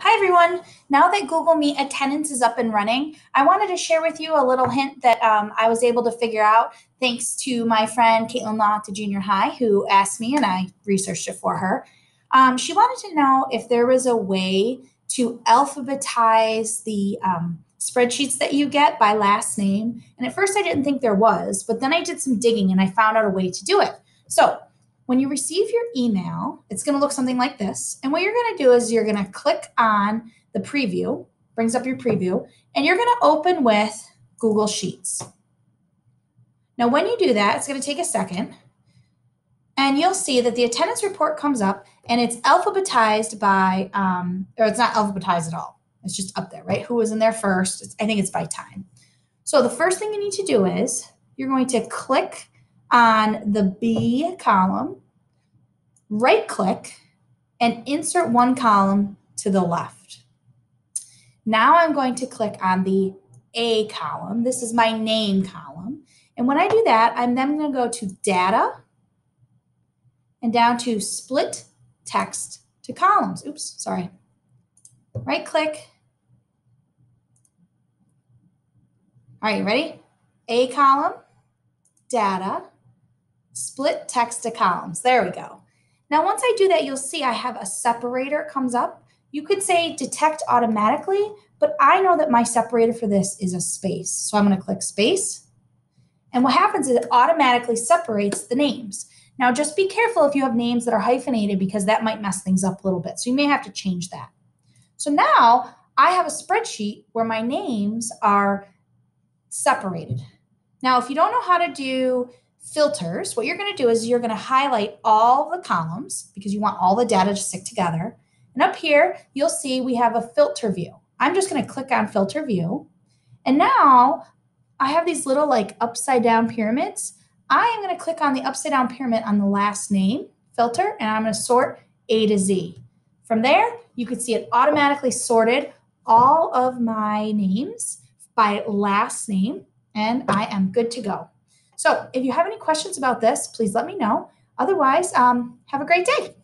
Hi, everyone. Now that Google Meet attendance is up and running, I wanted to share with you a little hint that um, I was able to figure out thanks to my friend Caitlin Law at the junior high, who asked me and I researched it for her. Um, she wanted to know if there was a way to alphabetize the um, spreadsheets that you get by last name. And at first, I didn't think there was, but then I did some digging and I found out a way to do it. So when you receive your email, it's going to look something like this. And what you're going to do is you're going to click on the preview, brings up your preview, and you're going to open with Google Sheets. Now, when you do that, it's going to take a second. And you'll see that the attendance report comes up and it's alphabetized by, um, or it's not alphabetized at all. It's just up there, right? Who was in there first? It's, I think it's by time. So the first thing you need to do is you're going to click on the B column, right click, and insert one column to the left. Now I'm going to click on the A column. This is my name column. And when I do that, I'm then going to go to Data and down to Split Text to Columns. Oops, sorry. Right click. All right, ready? A column, Data, split text to columns. There we go. Now, once I do that, you'll see I have a separator comes up. You could say detect automatically, but I know that my separator for this is a space. So I'm going to click space. And what happens is it automatically separates the names. Now, just be careful if you have names that are hyphenated because that might mess things up a little bit. So you may have to change that. So now I have a spreadsheet where my names are separated. Now, if you don't know how to do filters, what you're going to do is you're going to highlight all the columns because you want all the data to stick together. And up here, you'll see we have a filter view. I'm just going to click on filter view. And now I have these little like upside down pyramids. I am going to click on the upside down pyramid on the last name filter and I'm going to sort A to Z. From there, you can see it automatically sorted all of my names by last name and I am good to go. So if you have any questions about this, please let me know. Otherwise, um, have a great day.